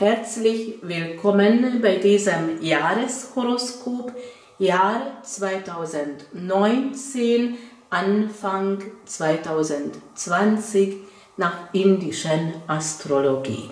Herzlich willkommen bei diesem Jahreshoroskop Jahr 2019, Anfang 2020 nach indischen Astrologie.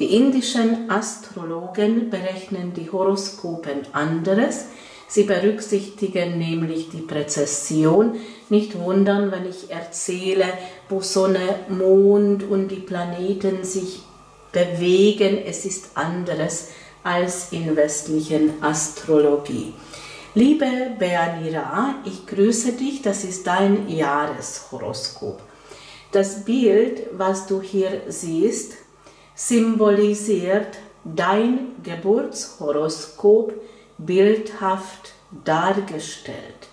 Die indischen Astrologen berechnen die Horoskopen anderes. Sie berücksichtigen nämlich die Präzession. Nicht wundern, wenn ich erzähle, wo Sonne, Mond und die Planeten sich bewegen. Es ist anderes als in westlichen Astrologie. Liebe Beanira, ich grüße dich, das ist dein Jahreshoroskop. Das Bild, was du hier siehst, symbolisiert dein Geburtshoroskop bildhaft dargestellt.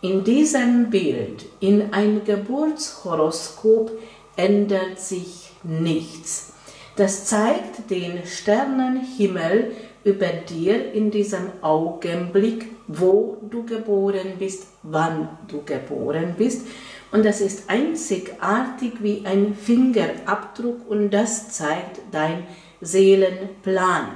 In diesem Bild, in ein Geburtshoroskop, ändert sich nichts. Das zeigt den Sternenhimmel über dir in diesem Augenblick, wo du geboren bist, wann du geboren bist. Und das ist einzigartig wie ein Fingerabdruck und das zeigt dein Seelenplan.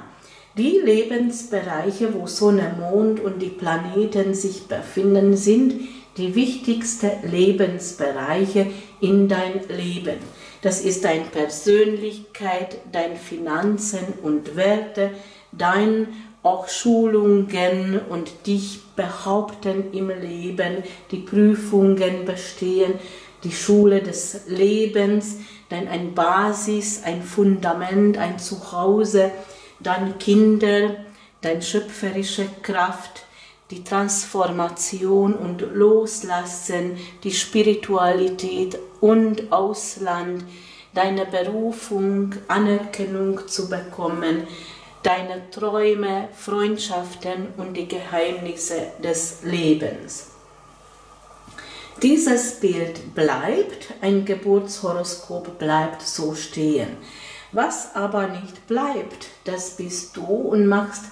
Die Lebensbereiche, wo Sonne, Mond und die Planeten sich befinden, sind die wichtigsten Lebensbereiche in dein Leben. Das ist deine Persönlichkeit, dein Finanzen und Werte, dein auch Schulungen und dich behaupten im Leben, die Prüfungen bestehen, die Schule des Lebens, dann ein Basis, ein Fundament, ein Zuhause, dann Kinder, deine schöpferische Kraft, die Transformation und Loslassen, die Spiritualität und Ausland, deine Berufung, Anerkennung zu bekommen, deine Träume, Freundschaften und die Geheimnisse des Lebens. Dieses Bild bleibt, ein Geburtshoroskop bleibt so stehen. Was aber nicht bleibt, das bist du und machst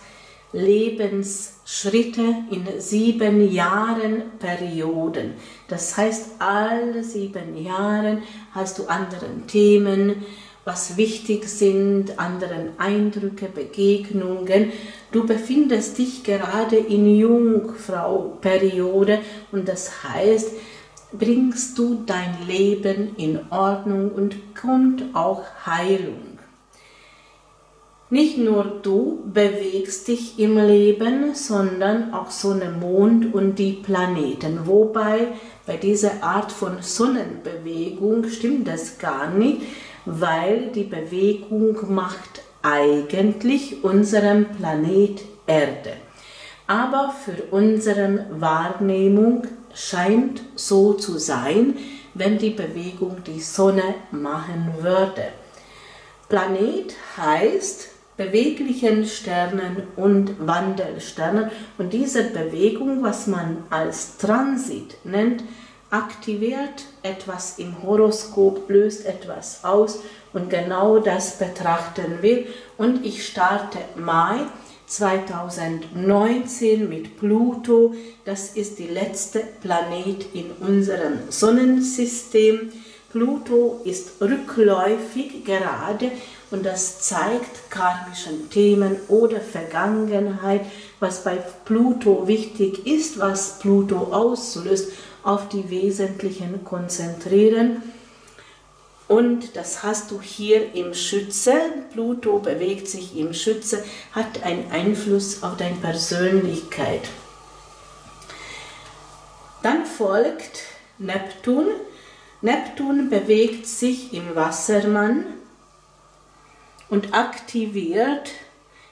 Lebensschritte in sieben Jahren Perioden. Das heißt, alle sieben Jahre hast du anderen Themen, was wichtig sind, anderen Eindrücke, Begegnungen. Du befindest dich gerade in Jungfrau-Periode und das heißt, bringst du dein Leben in Ordnung und kommt auch Heilung. Nicht nur du bewegst dich im Leben, sondern auch Sonne, Mond und die Planeten. Wobei bei dieser Art von Sonnenbewegung stimmt das gar nicht, weil die Bewegung macht eigentlich unseren Planet Erde. Aber für unsere Wahrnehmung scheint so zu sein, wenn die Bewegung die Sonne machen würde. Planet heißt beweglichen Sternen und Wandelsternen. Und diese Bewegung, was man als Transit nennt, aktiviert etwas im Horoskop, löst etwas aus und genau das betrachten wir. Und ich starte Mai 2019 mit Pluto. Das ist die letzte Planet in unserem Sonnensystem. Pluto ist rückläufig gerade und das zeigt karmischen Themen oder Vergangenheit, was bei Pluto wichtig ist, was Pluto auslöst, auf die Wesentlichen konzentrieren. Und das hast du hier im Schütze. Pluto bewegt sich im Schütze, hat einen Einfluss auf deine Persönlichkeit. Dann folgt Neptun. Neptun bewegt sich im Wassermann und aktiviert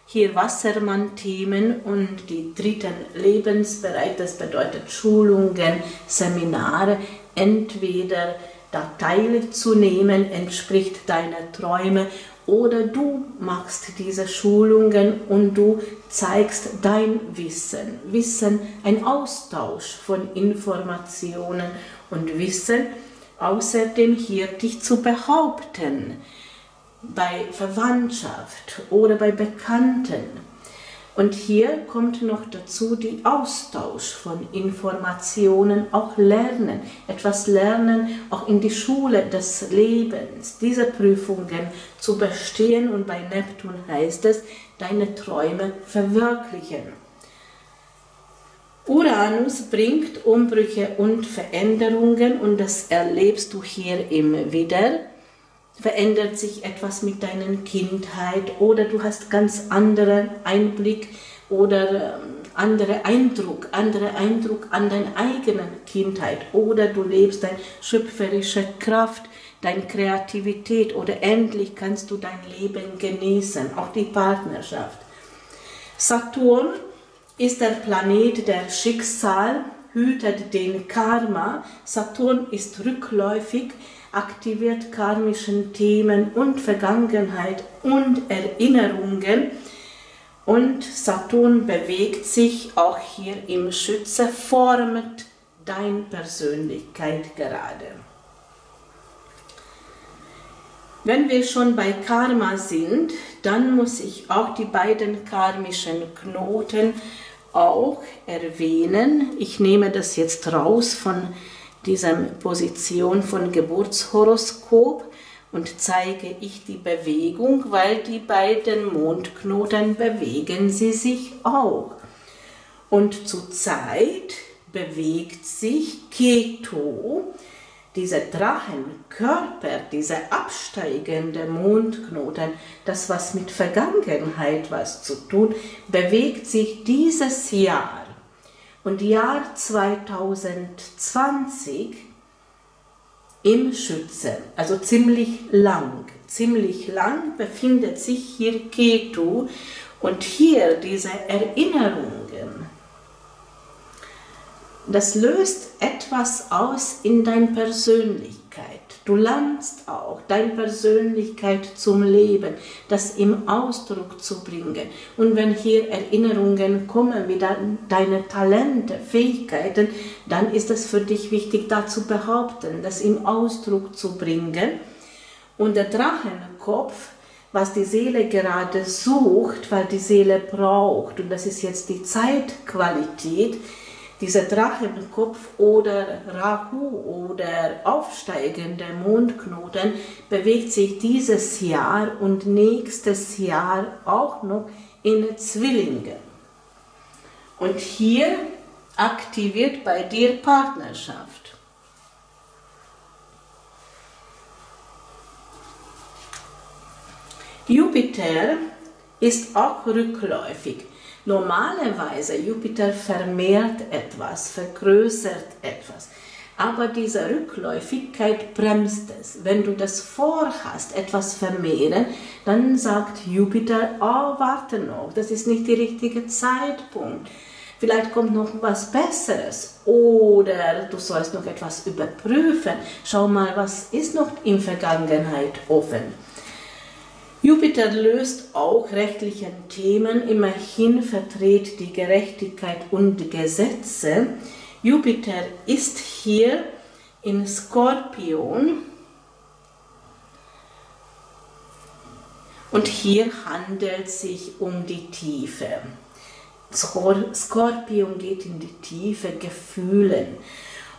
hier Wassermann-Themen und die dritten Lebensbereich, das bedeutet Schulungen, Seminare, entweder da teilzunehmen, entspricht deiner Träume oder du machst diese Schulungen und du zeigst dein Wissen. Wissen, ein Austausch von Informationen und Wissen, außerdem hier dich zu behaupten bei Verwandtschaft oder bei Bekannten. Und hier kommt noch dazu die Austausch von Informationen, auch Lernen, etwas Lernen, auch in die Schule des Lebens, diese Prüfungen zu bestehen. Und bei Neptun heißt es, deine Träume verwirklichen. Uranus bringt Umbrüche und Veränderungen und das erlebst du hier immer wieder verändert sich etwas mit deiner Kindheit oder du hast ganz anderen Einblick oder ähm, andere Eindruck, andere Eindruck an deiner eigenen Kindheit oder du lebst deine schöpferische Kraft, deine Kreativität oder endlich kannst du dein Leben genießen, auch die Partnerschaft. Saturn ist der Planet der Schicksal, hütet den Karma. Saturn ist rückläufig, aktiviert karmischen Themen und Vergangenheit und Erinnerungen. Und Saturn bewegt sich auch hier im Schütze, formt deine Persönlichkeit gerade. Wenn wir schon bei Karma sind, dann muss ich auch die beiden karmischen Knoten auch erwähnen. Ich nehme das jetzt raus von dieser Position von Geburtshoroskop und zeige ich die Bewegung, weil die beiden Mondknoten bewegen sie sich auch. Und zurzeit bewegt sich Keto, dieser Drachenkörper, dieser absteigende Mondknoten, das was mit Vergangenheit was zu tun, bewegt sich dieses Jahr und Jahr 2020 im Schütze, also ziemlich lang, ziemlich lang befindet sich hier Ketu und hier diese Erinnerungen. Das löst etwas aus in dein Persönlichkeit. Du lernst auch deine Persönlichkeit zum Leben, das im Ausdruck zu bringen. Und wenn hier Erinnerungen kommen, wie deine Talente, Fähigkeiten, dann ist es für dich wichtig, da zu behaupten, das im Ausdruck zu bringen. Und der Drachenkopf, was die Seele gerade sucht, weil die Seele braucht, und das ist jetzt die Zeitqualität, dieser Drachenkopf oder Rahu oder aufsteigende Mondknoten bewegt sich dieses Jahr und nächstes Jahr auch noch in Zwillinge. Und hier aktiviert bei dir Partnerschaft. Jupiter ist auch rückläufig. Normalerweise Jupiter vermehrt etwas, vergrößert etwas. Aber diese Rückläufigkeit bremst es. Wenn du das vorhast, etwas vermehren, dann sagt Jupiter, oh, warte noch, das ist nicht der richtige Zeitpunkt. Vielleicht kommt noch was Besseres oder du sollst noch etwas überprüfen. Schau mal, was ist noch in Vergangenheit offen. Jupiter löst auch rechtliche Themen, immerhin vertritt die Gerechtigkeit und Gesetze. Jupiter ist hier in Skorpion und hier handelt es sich um die Tiefe. Skorpion geht in die Tiefe, Gefühlen.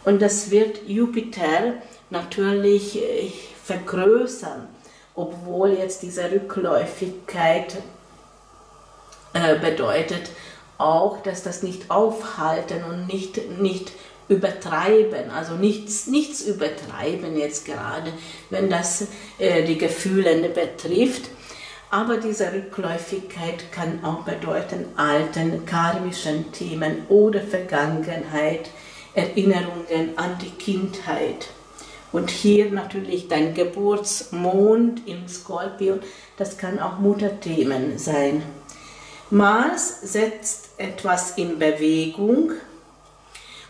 Und das wird Jupiter natürlich äh, vergrößern obwohl jetzt diese Rückläufigkeit äh, bedeutet auch, dass das nicht aufhalten und nicht, nicht übertreiben, also nichts, nichts übertreiben jetzt gerade, wenn das äh, die Gefühle betrifft. Aber diese Rückläufigkeit kann auch bedeuten alten karmischen Themen oder Vergangenheit, Erinnerungen an die Kindheit. Und hier natürlich dein Geburtsmond im Skorpion, das kann auch Mutterthemen sein. Mars setzt etwas in Bewegung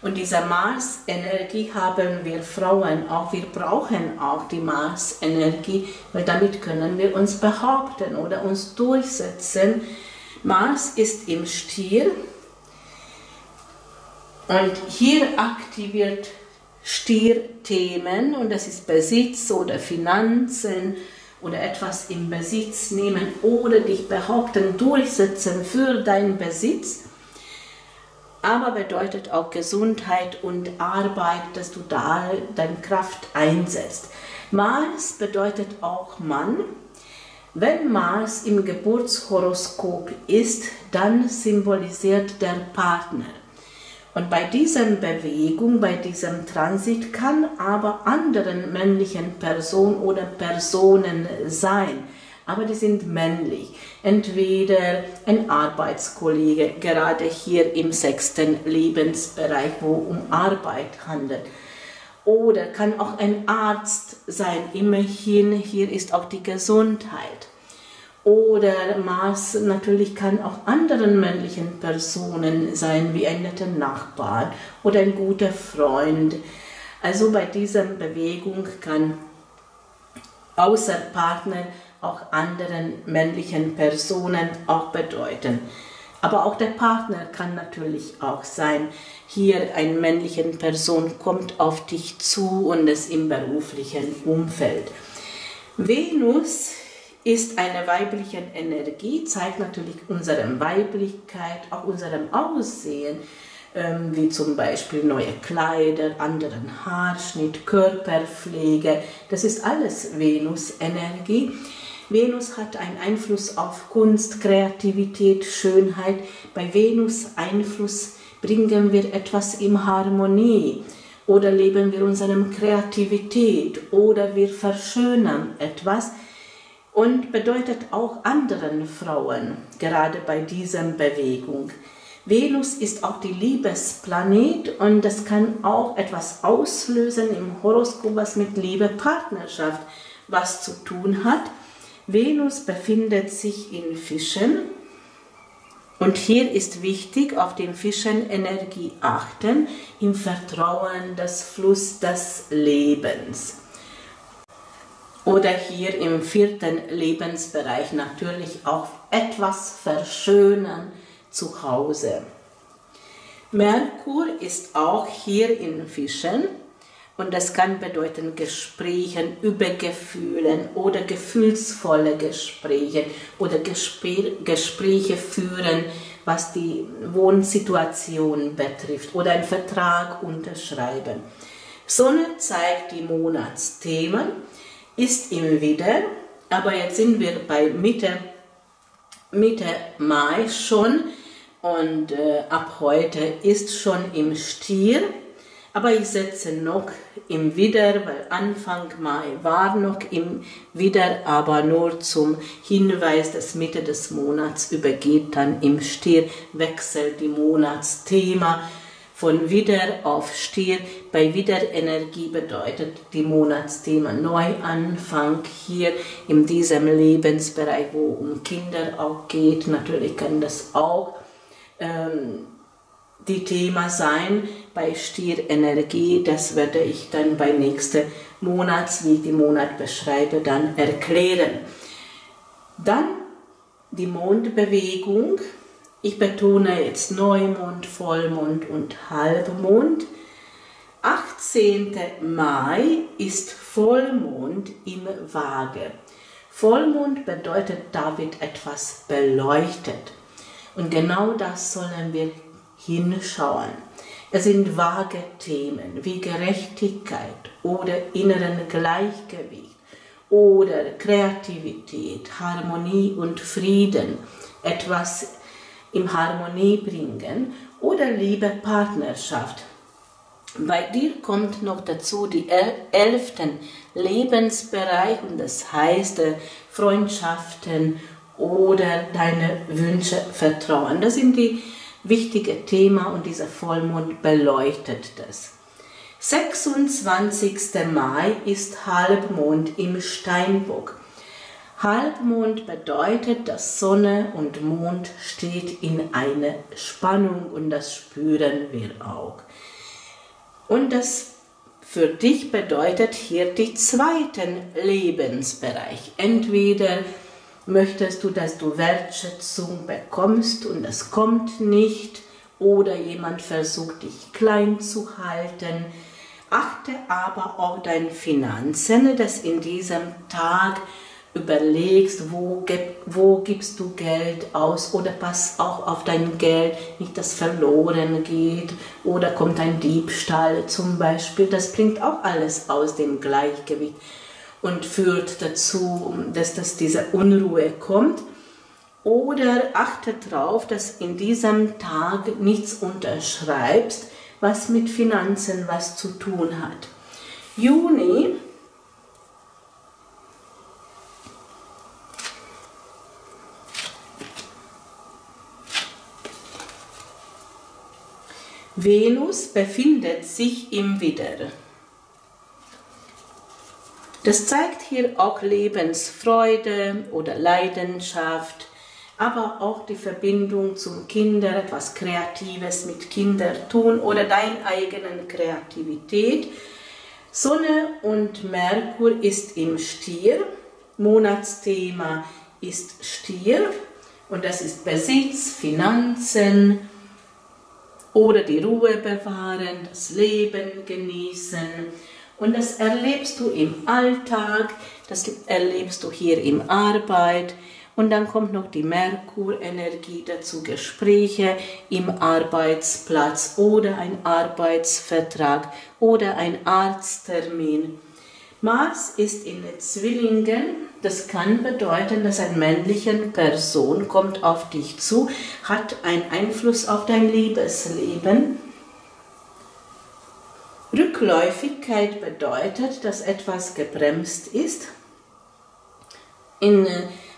und diese Mars-Energie haben wir Frauen auch. Wir brauchen auch die Mars-Energie, weil damit können wir uns behaupten oder uns durchsetzen. Mars ist im Stier und hier aktiviert Stierthemen und das ist Besitz oder Finanzen oder etwas in Besitz nehmen oder dich behaupten, durchsetzen für deinen Besitz, aber bedeutet auch Gesundheit und Arbeit, dass du da deine Kraft einsetzt. Mars bedeutet auch Mann. Wenn Mars im Geburtshoroskop ist, dann symbolisiert der Partner. Und bei dieser Bewegung, bei diesem Transit kann aber anderen männlichen Person oder Personen sein aber die sind männlich. Entweder ein Arbeitskollege, gerade hier im sechsten Lebensbereich, wo um Arbeit handelt. Oder kann auch ein Arzt sein, immerhin, hier ist auch die Gesundheit. Oder Mars natürlich kann auch anderen männlichen Personen sein, wie ein netter Nachbar oder ein guter Freund. Also bei dieser Bewegung kann außer Partner auch anderen männlichen Personen auch bedeuten. Aber auch der Partner kann natürlich auch sein. Hier eine männliche Person kommt auf dich zu und es im beruflichen Umfeld. Venus ist eine weibliche Energie, zeigt natürlich unsere Weiblichkeit, auch unserem Aussehen, ähm, wie zum Beispiel neue Kleider, anderen Haarschnitt, Körperpflege. Das ist alles Venus-Energie. Venus hat einen Einfluss auf Kunst, Kreativität, Schönheit. Bei Venus Einfluss bringen wir etwas in Harmonie oder leben wir unsere Kreativität oder wir verschönern etwas und bedeutet auch anderen Frauen, gerade bei dieser Bewegung. Venus ist auch die Liebesplanet und das kann auch etwas auslösen im Horoskop, was mit Liebe, Partnerschaft was zu tun hat. Venus befindet sich in Fischen und hier ist wichtig, auf den Fischen Energie achten, im Vertrauen, das Fluss des Lebens. Oder hier im vierten Lebensbereich natürlich auch etwas verschönern zu Hause. Merkur ist auch hier in Fischen und das kann bedeuten Gesprächen über Gefühlen oder gefühlsvolle Gespräche oder Gespräche führen, was die Wohnsituation betrifft oder einen Vertrag unterschreiben. Sonne zeigt die Monatsthemen, ist im Widder, aber jetzt sind wir bei Mitte, Mitte Mai schon und äh, ab heute ist schon im Stier aber ich setze noch im Widder, weil Anfang Mai war noch im Widder, aber nur zum Hinweis, dass Mitte des Monats übergeht dann im Stier, wechselt die Monatsthema von Widder auf Stier. Bei Widderenergie bedeutet die Monatsthema Neuanfang hier in diesem Lebensbereich, wo um Kinder auch geht. Natürlich kann das auch ähm, die Thema sein bei Stierenergie. Das werde ich dann bei nächsten Monats, wie ich den Monat beschreibe, dann erklären. Dann die Mondbewegung. Ich betone jetzt Neumond, Vollmond und Halbmond. 18. Mai ist Vollmond im Waage. Vollmond bedeutet, da wird etwas beleuchtet. Und genau das sollen wir hinschauen. Es sind vage Themen wie Gerechtigkeit oder inneren Gleichgewicht oder Kreativität, Harmonie und Frieden, etwas in Harmonie bringen oder Liebe, Partnerschaft. Bei dir kommt noch dazu die elften Lebensbereich und das heißt äh, Freundschaften oder deine Wünsche, Vertrauen. Das sind die wichtige Thema und dieser Vollmond beleuchtet das. 26. Mai ist Halbmond im Steinbock. Halbmond bedeutet, dass Sonne und Mond steht in einer Spannung und das spüren wir auch. Und das für dich bedeutet hier den zweiten Lebensbereich. Entweder möchtest du, dass du Wertschätzung bekommst und es kommt nicht oder jemand versucht dich klein zu halten. Achte aber auch deine Finanzen, dass in diesem Tag überlegst, wo, wo gibst du Geld aus oder pass auch auf dein Geld, nicht dass verloren geht oder kommt ein Diebstahl zum Beispiel. Das bringt auch alles aus dem Gleichgewicht und führt dazu, dass das diese Unruhe kommt. Oder achte darauf, dass in diesem Tag nichts unterschreibst, was mit Finanzen was zu tun hat. Juni Venus befindet sich im Widder. Das zeigt hier auch Lebensfreude oder Leidenschaft, aber auch die Verbindung zum Kinder, etwas Kreatives mit Kindern tun oder deine eigene Kreativität. Sonne und Merkur ist im Stier, Monatsthema ist Stier und das ist Besitz, Finanzen, oder die Ruhe bewahren, das Leben genießen. Und das erlebst du im Alltag, das erlebst du hier im Arbeit. Und dann kommt noch die Merkur-Energie dazu, Gespräche im Arbeitsplatz oder ein Arbeitsvertrag oder ein Arzttermin. Mars ist in Zwillingen. Das kann bedeuten, dass eine männliche Person kommt auf dich zu, hat einen Einfluss auf dein Liebesleben. Rückläufigkeit bedeutet, dass etwas gebremst ist. In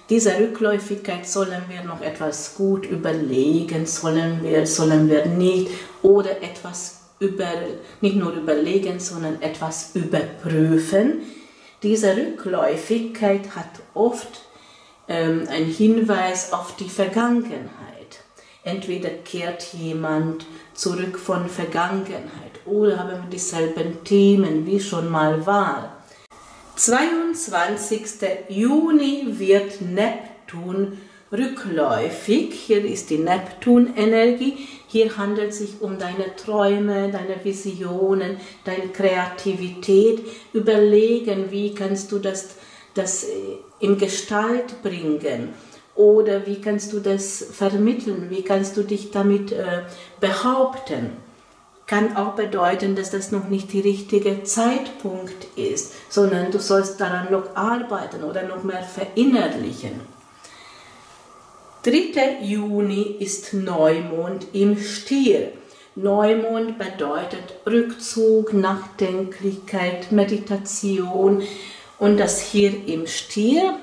dieser Rückläufigkeit sollen wir noch etwas gut überlegen, sollen wir, sollen wir nicht oder etwas über, nicht nur überlegen, sondern etwas überprüfen. Diese Rückläufigkeit hat oft ähm, einen Hinweis auf die Vergangenheit. Entweder kehrt jemand zurück von Vergangenheit oder haben wir dieselben Themen wie schon mal war. 22. Juni wird Neptun rückläufig. Hier ist die Neptun-Energie. Hier handelt es sich um deine Träume, deine Visionen, deine Kreativität. Überlegen, wie kannst du das, das äh, in Gestalt bringen oder wie kannst du das vermitteln, wie kannst du dich damit äh, behaupten. Kann auch bedeuten, dass das noch nicht der richtige Zeitpunkt ist, sondern du sollst daran noch arbeiten oder noch mehr verinnerlichen. 3. Juni ist Neumond im Stier. Neumond bedeutet Rückzug, Nachdenklichkeit, Meditation und das hier im Stier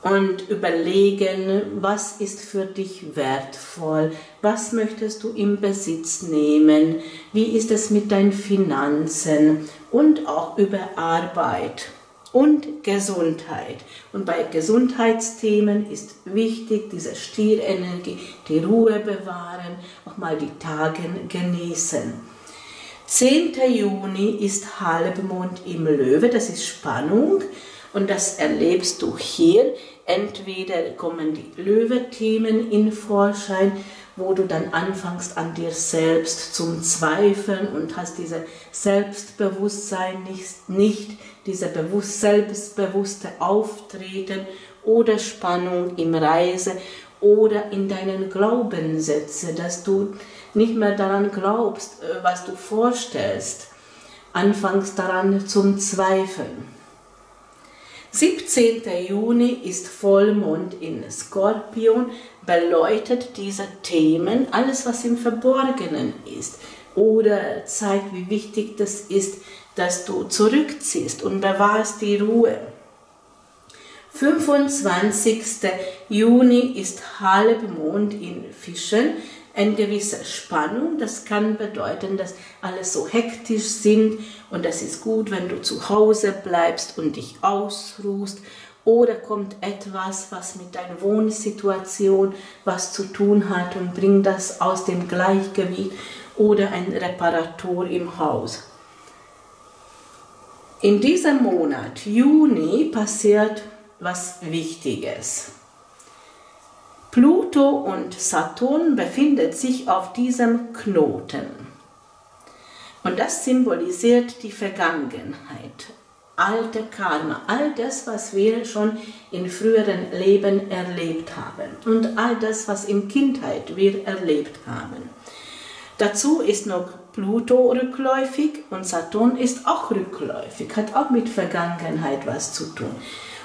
und überlegen, was ist für dich wertvoll, was möchtest du im Besitz nehmen, wie ist es mit deinen Finanzen und auch über Arbeit und Gesundheit. Und bei Gesundheitsthemen ist wichtig, diese Stierenergie, die Ruhe bewahren, auch mal die Tage genießen. 10. Juni ist Halbmond im Löwe, das ist Spannung und das erlebst du hier. Entweder kommen die Löwe-Themen in Vorschein, wo du dann anfängst an dir selbst zum Zweifeln und hast dieses Selbstbewusstsein nicht, nicht diese bewusst, selbstbewusste Auftreten oder Spannung im Reise oder in deinen Glaubenssätzen, dass du nicht mehr daran glaubst, äh, was du vorstellst, anfängst daran zum Zweifeln. 17. Juni ist Vollmond in Skorpion, beleuchtet diese Themen, alles was im Verborgenen ist, oder zeigt, wie wichtig das ist, dass du zurückziehst und bewahrst die Ruhe. 25. Juni ist Halbmond in Fischen, eine gewisse Spannung. Das kann bedeuten, dass alles so hektisch sind und das ist gut, wenn du zu Hause bleibst und dich ausruhst. Oder kommt etwas, was mit deiner Wohnsituation was zu tun hat und bringt das aus dem Gleichgewicht oder ein Reparatur im Haus. In diesem Monat, Juni, passiert was Wichtiges. Pluto und Saturn befinden sich auf diesem Knoten. Und das symbolisiert die Vergangenheit. alte Karma, all das, was wir schon in früheren Leben erlebt haben und all das, was in Kindheit wir erlebt haben. Dazu ist noch Pluto rückläufig und Saturn ist auch rückläufig, hat auch mit Vergangenheit was zu tun.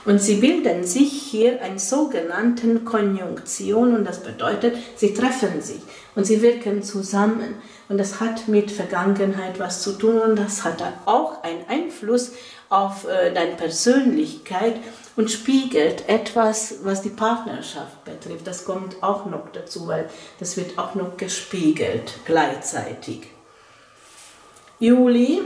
Und sie bilden sich hier eine sogenannte Konjunktion und das bedeutet, sie treffen sich und sie wirken zusammen. Und das hat mit Vergangenheit was zu tun und das hat auch einen Einfluss auf äh, deine Persönlichkeit und spiegelt etwas, was die Partnerschaft betrifft. Das kommt auch noch dazu, weil das wird auch noch gespiegelt gleichzeitig. Juli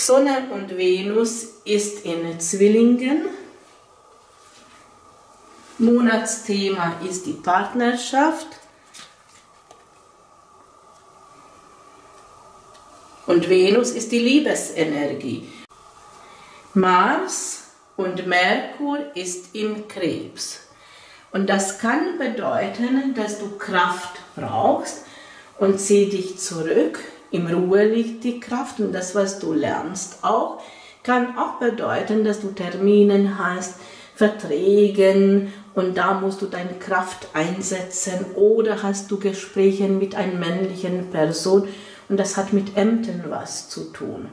Sonne und Venus ist in Zwillingen. Monatsthema ist die Partnerschaft. Und Venus ist die Liebesenergie. Mars und Merkur ist im Krebs. Und das kann bedeuten, dass du Kraft brauchst und zieh dich zurück im Ruhe liegt die Kraft und das, was du lernst, auch kann auch bedeuten, dass du Terminen hast, Verträgen und da musst du deine Kraft einsetzen oder hast du Gespräche mit einer männlichen Person und das hat mit Ämtern was zu tun.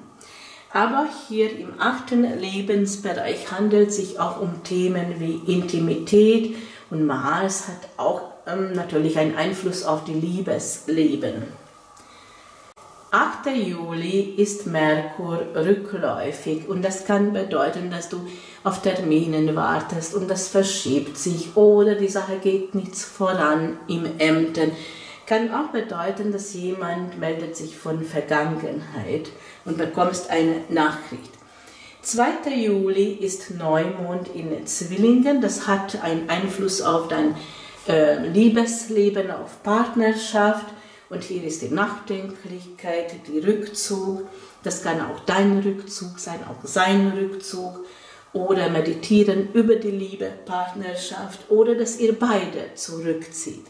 Aber hier im achten Lebensbereich handelt es sich auch um Themen wie Intimität und Mars hat auch ähm, natürlich einen Einfluss auf die Liebesleben. 8. Juli ist Merkur rückläufig und das kann bedeuten, dass du auf Terminen wartest und das verschiebt sich oder die Sache geht nichts voran im Ämten. Kann auch bedeuten, dass jemand meldet sich von Vergangenheit und bekommst eine Nachricht. 2. Juli ist Neumond in Zwillingen. Das hat einen Einfluss auf dein äh, Liebesleben, auf Partnerschaft und hier ist die Nachdenklichkeit, die Rückzug. Das kann auch dein Rückzug sein, auch sein Rückzug. Oder meditieren über die Liebe, Partnerschaft oder dass ihr beide zurückzieht.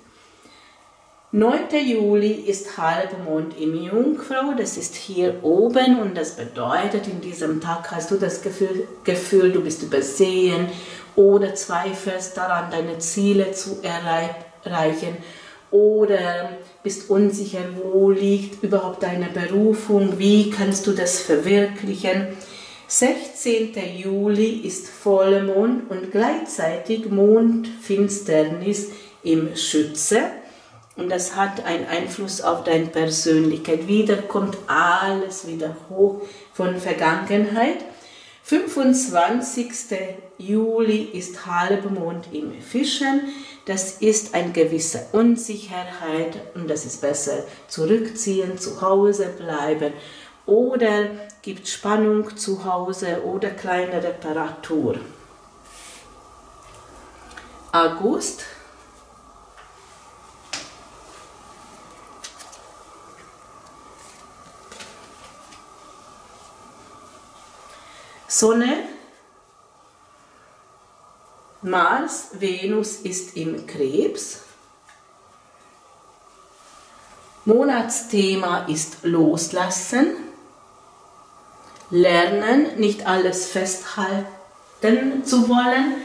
9. Juli ist Halbmond im Jungfrau, das ist hier oben und das bedeutet, in diesem Tag hast du das Gefühl, Gefühl du bist übersehen oder zweifelst daran, deine Ziele zu erreichen oder bist unsicher, wo liegt überhaupt deine Berufung, wie kannst du das verwirklichen. 16. Juli ist Vollmond und gleichzeitig Mondfinsternis im Schütze. Und das hat einen Einfluss auf deine Persönlichkeit. Wieder kommt alles wieder hoch von Vergangenheit. 25. Juli ist Halbmond im Fischen. Das ist eine gewisse Unsicherheit und das ist besser zurückziehen, zu Hause bleiben oder gibt Spannung zu Hause oder kleine Reparatur. August. Sonne Mars, Venus ist im Krebs. Monatsthema ist Loslassen, Lernen, nicht alles festhalten zu wollen.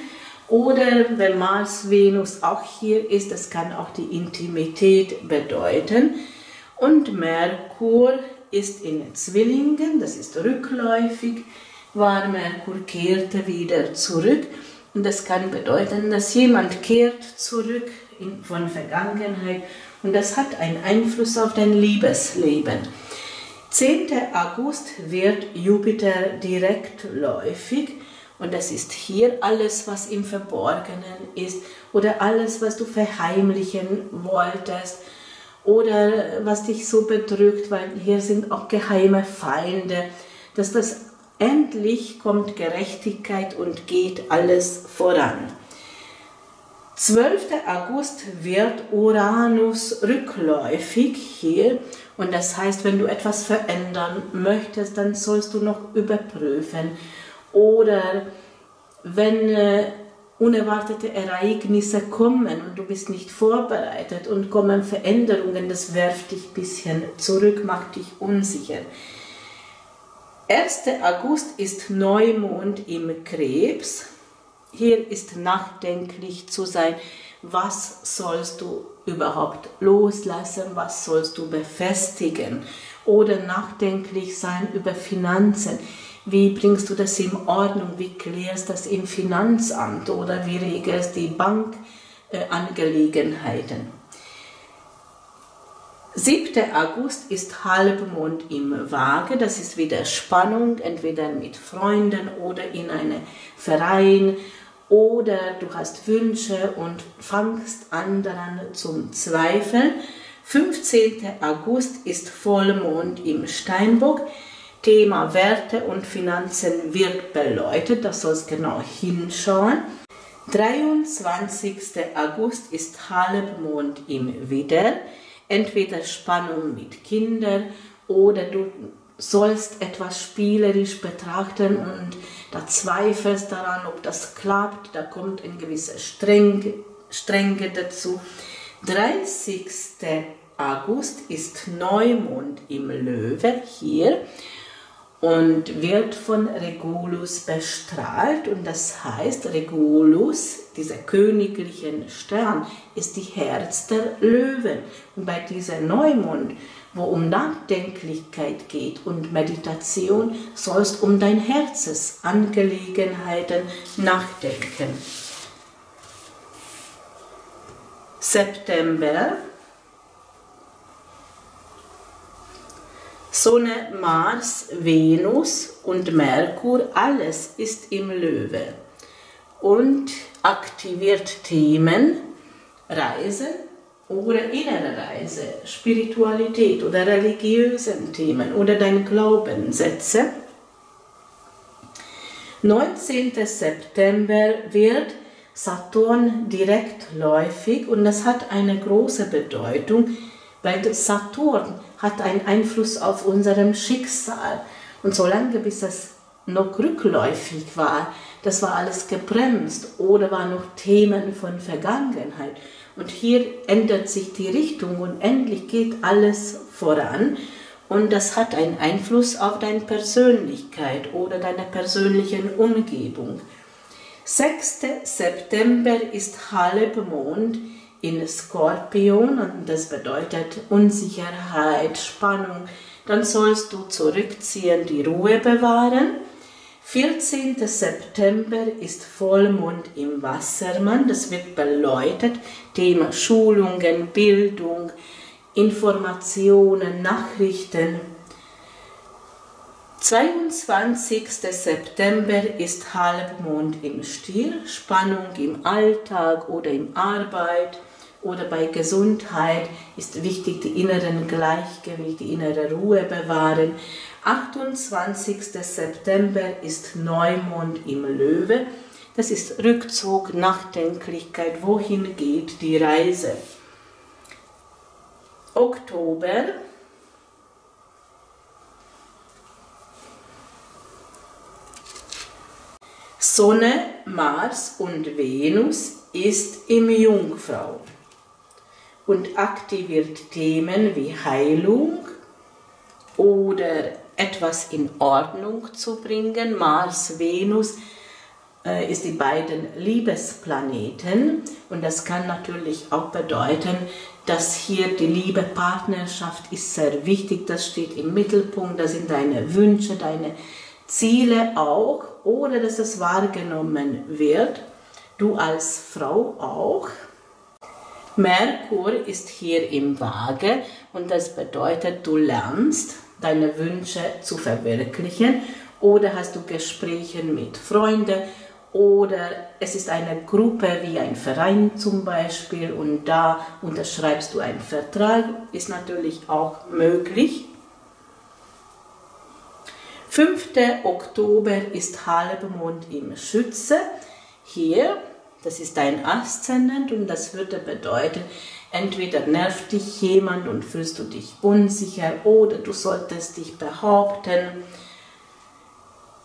Oder wenn Mars, Venus auch hier ist, das kann auch die Intimität bedeuten. Und Merkur ist in Zwillingen, das ist rückläufig, war Merkur kehrte wieder zurück. Und das kann bedeuten, dass jemand kehrt zurück in, von Vergangenheit und das hat einen Einfluss auf dein Liebesleben. 10. August wird Jupiter direktläufig und das ist hier alles, was im Verborgenen ist oder alles, was du verheimlichen wolltest oder was dich so bedrückt, weil hier sind auch geheime Feinde, dass das Endlich kommt Gerechtigkeit und geht alles voran. 12. August wird Uranus rückläufig hier und das heißt, wenn du etwas verändern möchtest, dann sollst du noch überprüfen. Oder wenn äh, unerwartete Ereignisse kommen und du bist nicht vorbereitet und kommen Veränderungen, das werft dich ein bisschen zurück, macht dich unsicher. 1. August ist Neumond im Krebs. Hier ist nachdenklich zu sein, was sollst du überhaupt loslassen, was sollst du befestigen oder nachdenklich sein über Finanzen. Wie bringst du das in Ordnung? Wie klärst du das im Finanzamt oder wie regelst die Bankangelegenheiten? 7. August ist Halbmond im Waage, das ist wieder Spannung, entweder mit Freunden oder in einem Verein oder du hast Wünsche und fangst an daran zum Zweifeln. 15. August ist Vollmond im Steinbock. Thema Werte und Finanzen wird beleuchtet, das sollst genau hinschauen. 23. August ist Halbmond im Widder entweder Spannung mit Kindern oder du sollst etwas spielerisch betrachten und da zweifelst daran, ob das klappt, da kommt eine gewisse Strenge, Strenge dazu. 30. August ist Neumond im Löwe hier und wird von Regulus bestrahlt. Und das heißt, Regulus, dieser königlichen Stern, ist die Herz der Löwen. Und bei diesem Neumond, wo um Nachdenklichkeit geht und Meditation, sollst um dein Herzensangelegenheiten nachdenken. September Sonne, Mars, Venus und Merkur, alles ist im Löwe und aktiviert Themen, Reise oder innere Reise, Spiritualität oder religiösen Themen oder deine Glaubenssätze. 19. September wird Saturn direktläufig und das hat eine große Bedeutung, weil Saturn hat einen Einfluss auf unserem Schicksal. Und solange bis es noch rückläufig war, das war alles gebremst oder war noch Themen von Vergangenheit. Und hier ändert sich die Richtung und endlich geht alles voran. Und das hat einen Einfluss auf deine Persönlichkeit oder deine persönliche Umgebung. 6. September ist Halbmond in Skorpion und das bedeutet Unsicherheit, Spannung, dann sollst du zurückziehen, die Ruhe bewahren. 14. September ist Vollmond im Wassermann, das wird beleuchtet, Thema Schulungen, Bildung, Informationen, Nachrichten. 22. September ist Halbmond im Stier, Spannung im Alltag oder im Arbeit oder bei Gesundheit ist wichtig, die inneren Gleichgewicht, die innere Ruhe bewahren. 28. September ist Neumond im Löwe. Das ist Rückzug, Nachdenklichkeit, wohin geht die Reise. Oktober Sonne, Mars und Venus ist im Jungfrau und aktiviert Themen wie Heilung oder etwas in Ordnung zu bringen. Mars, Venus äh, ist die beiden Liebesplaneten und das kann natürlich auch bedeuten, dass hier die Liebe, Partnerschaft ist sehr wichtig, das steht im Mittelpunkt, da sind deine Wünsche, deine Ziele auch oder dass das wahrgenommen wird. Du als Frau auch. Merkur ist hier im Waage und das bedeutet, du lernst deine Wünsche zu verwirklichen oder hast du Gespräche mit Freunden oder es ist eine Gruppe wie ein Verein zum Beispiel und da unterschreibst du einen Vertrag, ist natürlich auch möglich. 5. Oktober ist Halbmond im Schütze. Hier das ist dein Aszendent und das würde bedeuten, entweder nervt dich jemand und fühlst du dich unsicher oder du solltest dich behaupten.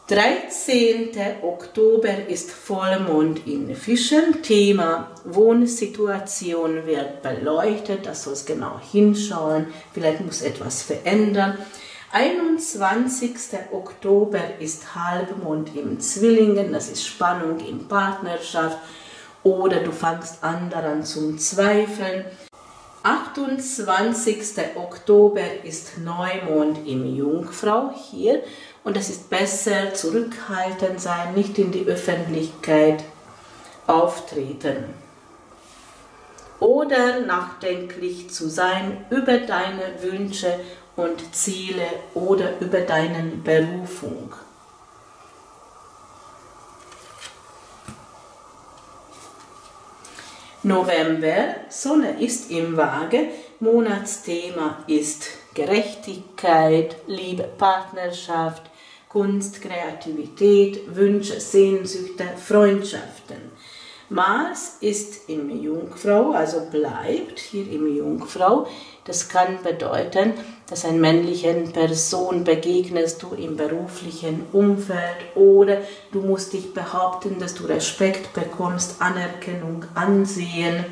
13. Oktober ist Vollmond in Fischen. Thema Wohnsituation wird beleuchtet. Das soll es genau hinschauen. Vielleicht muss etwas verändern. 21. Oktober ist Halbmond im Zwillingen. Das ist Spannung in Partnerschaft. Oder du fangst an daran zum Zweifeln. 28. Oktober ist Neumond im Jungfrau hier und es ist besser zurückhaltend sein, nicht in die Öffentlichkeit auftreten. Oder nachdenklich zu sein über deine Wünsche und Ziele oder über deine Berufung. November, Sonne ist im Waage, Monatsthema ist Gerechtigkeit, Liebe, Partnerschaft, Kunst, Kreativität, Wünsche, Sehnsüchte, Freundschaften. Mars ist im Jungfrau, also bleibt hier im Jungfrau. Das kann bedeuten, dass ein männlichen Person begegnest du im beruflichen Umfeld oder du musst dich behaupten, dass du Respekt bekommst, Anerkennung, Ansehen.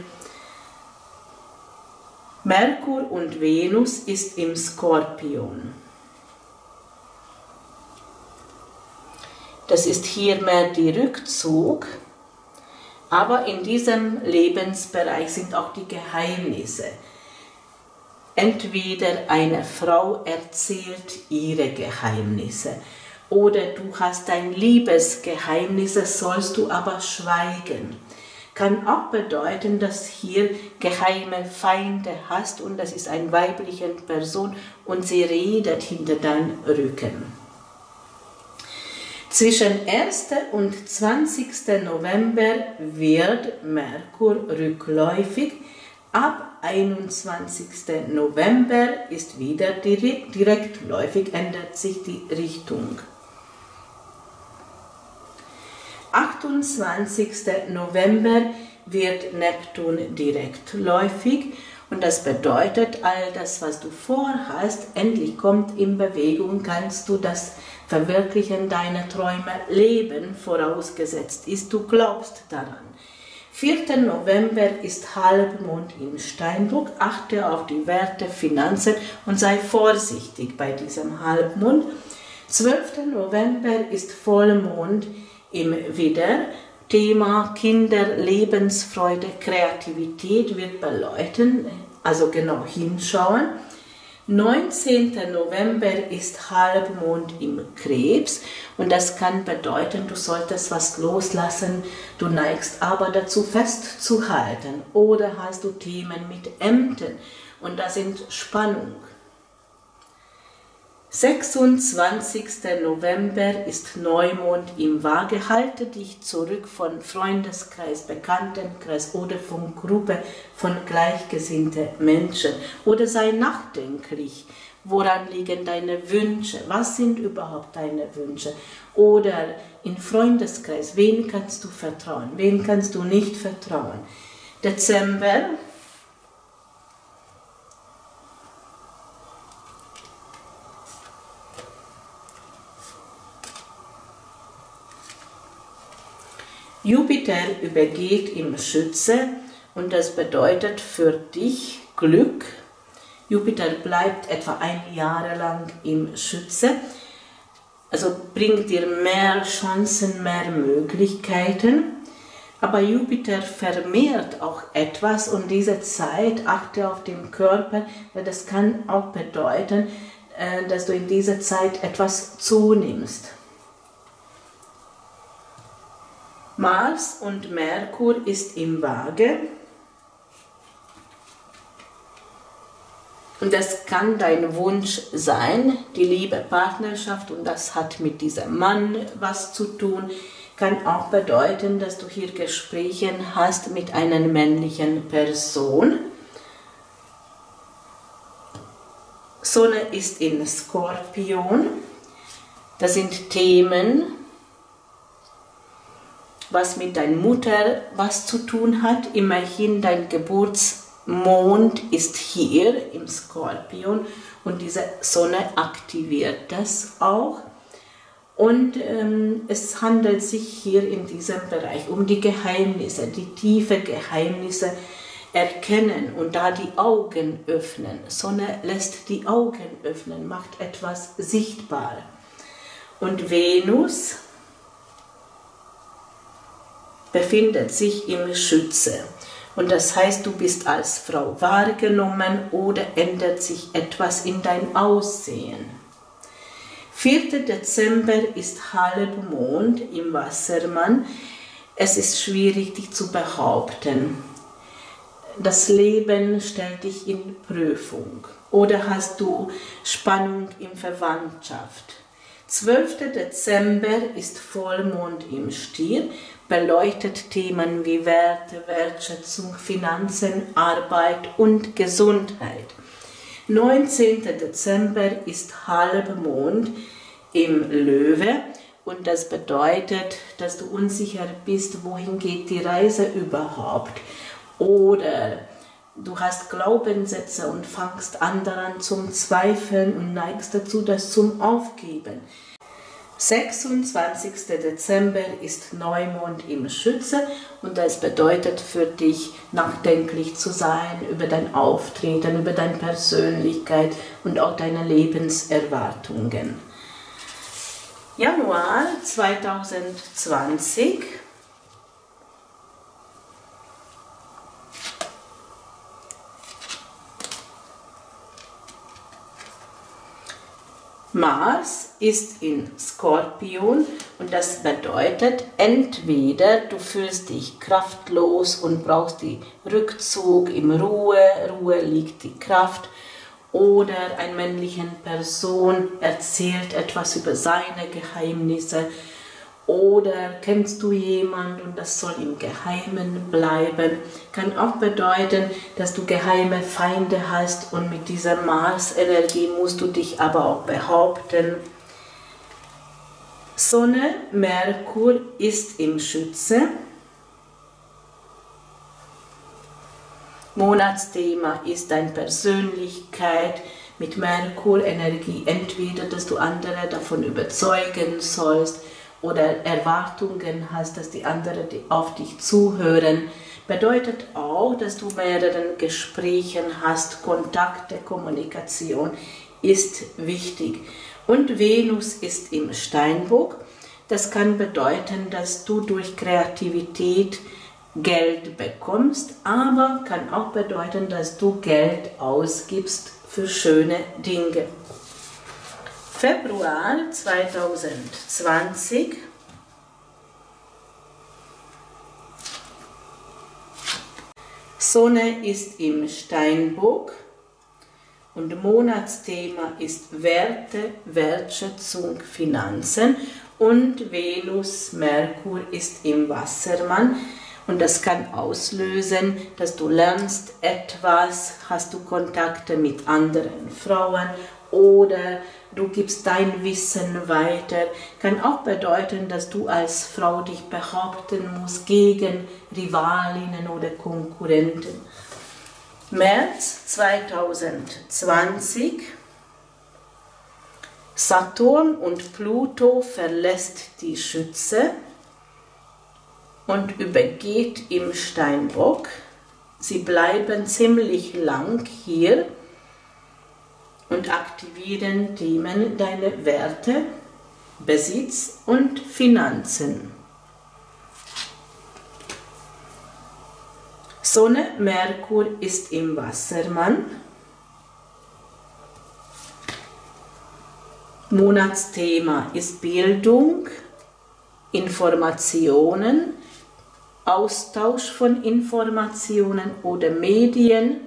Merkur und Venus ist im Skorpion. Das ist hier mehr die Rückzug, aber in diesem Lebensbereich sind auch die Geheimnisse. Entweder eine Frau erzählt ihre Geheimnisse oder du hast dein Liebesgeheimnis, sollst du aber schweigen. Kann auch bedeuten, dass hier geheime Feinde hast und das ist eine weibliche Person und sie redet hinter deinem Rücken. Zwischen 1. und 20. November wird Merkur rückläufig. Ab 21. November ist wieder direktläufig, ändert sich die Richtung. 28. November wird Neptun direktläufig und das bedeutet, all das, was du vorhast, endlich kommt in Bewegung, kannst du das Verwirklichen deiner Träume leben, vorausgesetzt ist, du glaubst daran. 4. November ist Halbmond im Steinbock. Achte auf die Werte, Finanzen und sei vorsichtig bei diesem Halbmond. 12. November ist Vollmond im Widder. Thema Kinder, Lebensfreude, Kreativität wird beleuchten, also genau hinschauen. 19. November ist Halbmond im Krebs und das kann bedeuten, du solltest was loslassen, du neigst aber dazu festzuhalten oder hast du Themen mit Ämtern und da sind Spannung. 26. November ist Neumond im Waage. Halte dich zurück von Freundeskreis, Bekanntenkreis oder von Gruppe von gleichgesinnten Menschen oder sei nachdenklich. Woran liegen deine Wünsche? Was sind überhaupt deine Wünsche? Oder in Freundeskreis, wen kannst du vertrauen? Wen kannst du nicht vertrauen? Dezember Jupiter übergeht im Schütze und das bedeutet für dich Glück. Jupiter bleibt etwa ein Jahr lang im Schütze, also bringt dir mehr Chancen, mehr Möglichkeiten. Aber Jupiter vermehrt auch etwas und diese Zeit achte auf den Körper, weil das kann auch bedeuten, äh, dass du in dieser Zeit etwas zunimmst. Mars und Merkur ist im Waage. Und das kann dein Wunsch sein, die Liebe, Partnerschaft, und das hat mit diesem Mann was zu tun. Kann auch bedeuten, dass du hier Gespräche hast mit einer männlichen Person. Sonne ist in Skorpion. Das sind Themen, was mit deiner Mutter was zu tun hat. Immerhin dein Geburtsmond ist hier im Skorpion und diese Sonne aktiviert das auch. Und ähm, es handelt sich hier in diesem Bereich um die Geheimnisse, die tiefe Geheimnisse erkennen und da die Augen öffnen. Sonne lässt die Augen öffnen, macht etwas sichtbar. Und Venus befindet sich im Schütze. Und das heißt, du bist als Frau wahrgenommen oder ändert sich etwas in dein Aussehen. 4. Dezember ist Halbmond im Wassermann. Es ist schwierig, dich zu behaupten. Das Leben stellt dich in Prüfung. Oder hast du Spannung in Verwandtschaft? 12. Dezember ist Vollmond im Stier, beleuchtet Themen wie Werte, Wertschätzung, Finanzen, Arbeit und Gesundheit. 19. Dezember ist Halbmond im Löwe und das bedeutet, dass du unsicher bist, wohin geht die Reise überhaupt oder du hast Glaubenssätze und fangst an daran zum Zweifeln und neigst dazu, das zum Aufgeben. 26. Dezember ist Neumond im Schütze und das bedeutet für dich nachdenklich zu sein über dein Auftreten, über deine Persönlichkeit und auch deine Lebenserwartungen. Januar 2020 Mars ist in Skorpion und das bedeutet, entweder du fühlst dich kraftlos und brauchst die Rückzug im Ruhe, Ruhe liegt die Kraft, oder eine männliche Person erzählt etwas über seine Geheimnisse oder kennst du jemanden und das soll im Geheimen bleiben, kann auch bedeuten, dass du geheime Feinde hast und mit dieser Mars-Energie musst du dich aber auch behaupten. Sonne, Merkur ist im Schütze. Monatsthema ist deine Persönlichkeit mit Merkur-Energie. Entweder, dass du andere davon überzeugen sollst, oder Erwartungen hast, dass die anderen auf dich zuhören, bedeutet auch, dass du mehreren Gesprächen hast, Kontakte, Kommunikation ist wichtig. Und Venus ist im Steinbock. Das kann bedeuten, dass du durch Kreativität Geld bekommst, aber kann auch bedeuten, dass du Geld ausgibst für schöne Dinge. Februar 2020 Sonne ist im Steinbock und Monatsthema ist Werte, Wertschätzung, Finanzen und Venus, Merkur ist im Wassermann und das kann auslösen, dass du lernst etwas, hast du Kontakte mit anderen Frauen oder du gibst dein Wissen weiter, kann auch bedeuten, dass du als Frau dich behaupten musst gegen Rivalinnen oder Konkurrenten. März 2020 Saturn und Pluto verlässt die Schütze und übergeht im Steinbock. Sie bleiben ziemlich lang hier und aktivieren Themen deine Werte, Besitz und Finanzen. Sonne, Merkur ist im Wassermann. Monatsthema ist Bildung, Informationen, Austausch von Informationen oder Medien,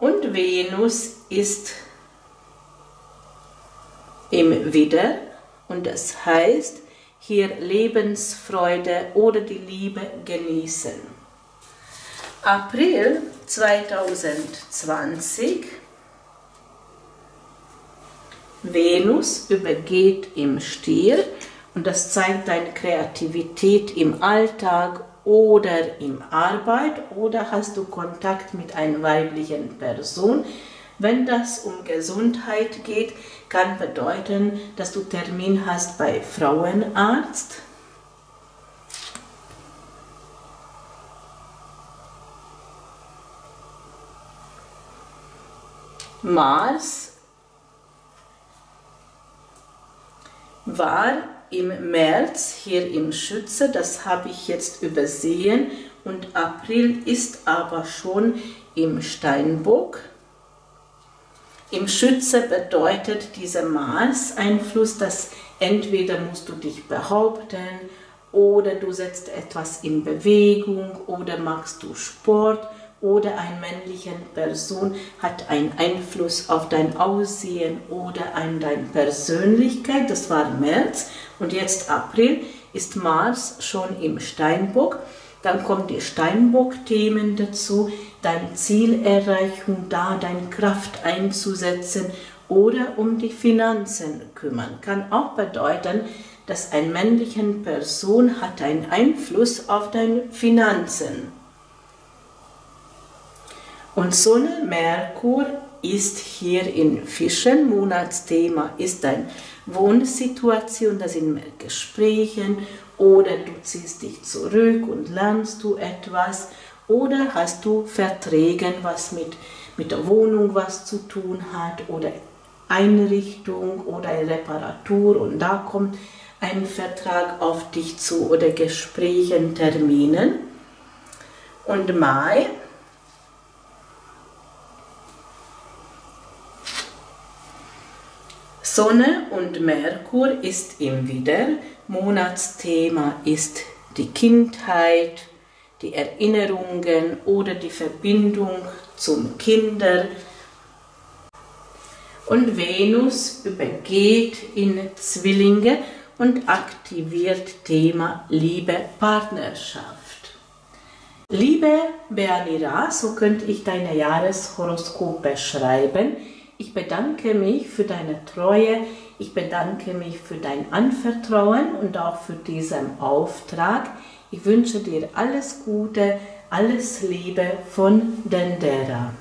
und Venus ist im Widder. Und das heißt hier Lebensfreude oder die Liebe genießen. April 2020 Venus übergeht im Stier. Und das zeigt deine Kreativität im Alltag oder in Arbeit oder hast du Kontakt mit einer weiblichen Person, Wenn das um Gesundheit geht, kann bedeuten, dass du Termin hast bei Frauenarzt. Mars war im März hier im Schütze, das habe ich jetzt übersehen, und April ist aber schon im Steinbock. Im Schütze bedeutet dieser Mars-Einfluss, dass entweder musst du dich behaupten oder du setzt etwas in Bewegung oder machst du Sport oder eine männliche Person hat einen Einfluss auf dein Aussehen oder an deine Persönlichkeit. Das war März und jetzt April ist Mars schon im Steinbock. Dann kommen die Steinbock-Themen dazu, deine Zielerreichung, da deine Kraft einzusetzen oder um die Finanzen kümmern. Kann auch bedeuten, dass eine männliche Person hat einen Einfluss auf deine Finanzen. Und Sonne, Merkur ist hier in Fischen. Monatsthema ist deine Wohnsituation, da sind mehr Gespräche oder du ziehst dich zurück und lernst du etwas oder hast du Verträge, was mit, mit der Wohnung was zu tun hat oder Einrichtung oder Reparatur und da kommt ein Vertrag auf dich zu oder Gesprächen, Terminen. Und Mai Sonne und Merkur ist im Widder. Monatsthema ist die Kindheit, die Erinnerungen oder die Verbindung zum Kinder. Und Venus übergeht in Zwillinge und aktiviert Thema Liebe, Partnerschaft. Liebe Beanira, so könnte ich deine Jahreshoroskop beschreiben. Ich bedanke mich für deine Treue, ich bedanke mich für dein Anvertrauen und auch für diesen Auftrag. Ich wünsche dir alles Gute, alles Liebe von Dendera.